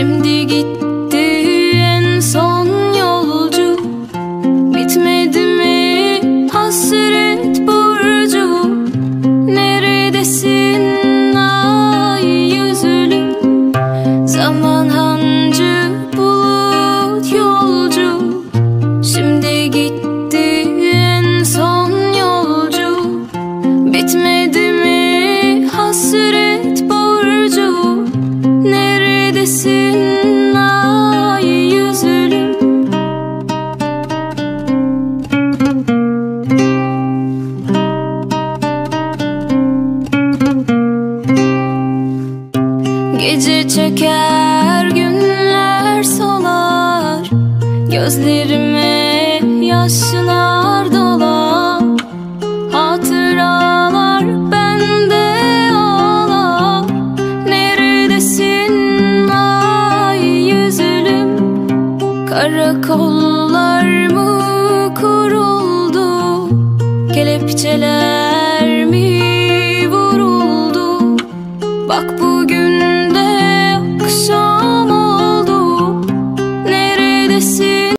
Şimdi git çeker günler solar. Gözlerime yaşlar dolar. Hatıralar bende ağlar. Neredesin ay yüzülüm Karakollar mı kuruldu? Kelepçeler mi vuruldu? Bak bugün de 什么？